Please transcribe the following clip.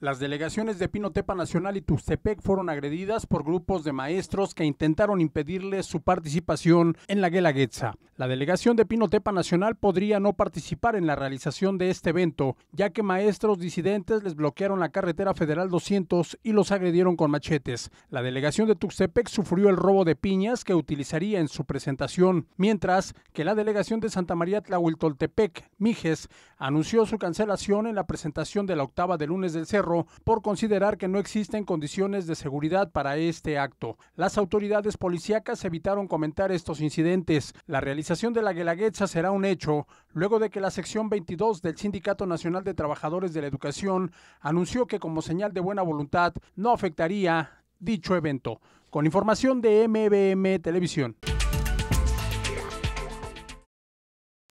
Las delegaciones de Pinotepa Nacional y Tuxtepec fueron agredidas por grupos de maestros que intentaron impedirles su participación en la Guelaguetza. La delegación de Pinotepa Nacional podría no participar en la realización de este evento, ya que maestros disidentes les bloquearon la carretera federal 200 y los agredieron con machetes. La delegación de Tuxtepec sufrió el robo de piñas que utilizaría en su presentación, mientras que la delegación de Santa María Tlahuiltoltepec, Mijes, anunció su cancelación en la presentación de la octava de lunes del Por considerar que no existen condiciones de seguridad para este acto. Las autoridades policíacas evitaron comentar estos incidentes. La realización de la Guelaguetza será un hecho luego de que la sección 22 del Sindicato Nacional de Trabajadores de la Educación anunció que como señal de buena voluntad no afectaría dicho evento. Con información de MBM Televisión.